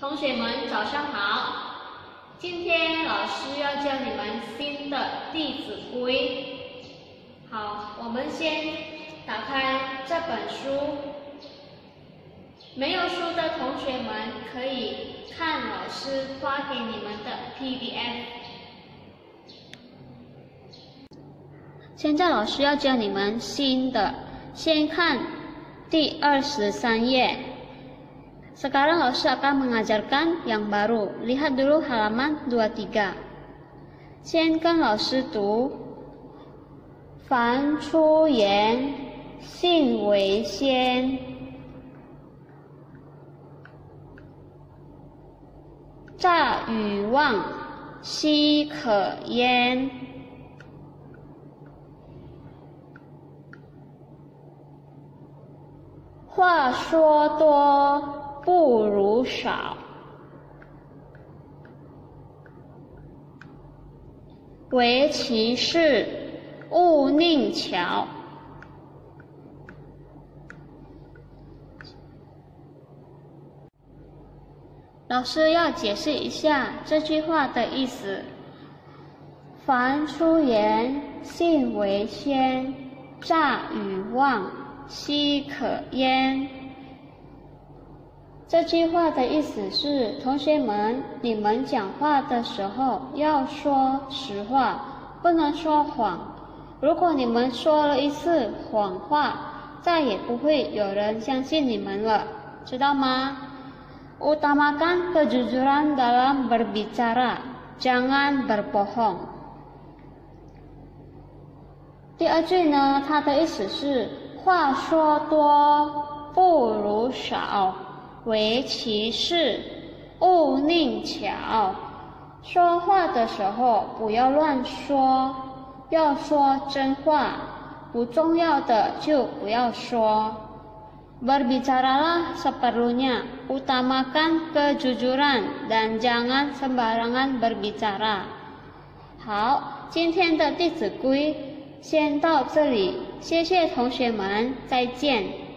同学们早上好，今天老师要教你们新的《弟子规》。好，我们先打开这本书。没有书的同学们可以看老师发给你们的 PDF。现在老师要教你们新的，先看第二十三页。Sekarang Laoshi akan mengajarkan yang baru. Lihat dulu halaman 23. 先跟老师读。凡出言，信为先。诈与妄，奚可焉？话说多。不如少，唯其事，勿佞巧。老师要解释一下这句话的意思：凡出言，信为先；诈与妄，奚可焉？这句话的意思是，同学们，你们讲话的时候要说实话，不能说谎。如果你们说了一次谎话，再也不会有人相信你们了，知道吗？Utamakan kejujuran dalam berbicara, jangan berbohong。第二句呢，它的意思是，话说多不如少。唯其事，勿佞巧。说话的时候不要乱说，要说真话。不重要的就不要说。Berbicaralah seperlunya, utamakan kejujuran dan jangan sembarangan berbicara。好，今天的《弟子规》先到这里，谢谢同学们，再见。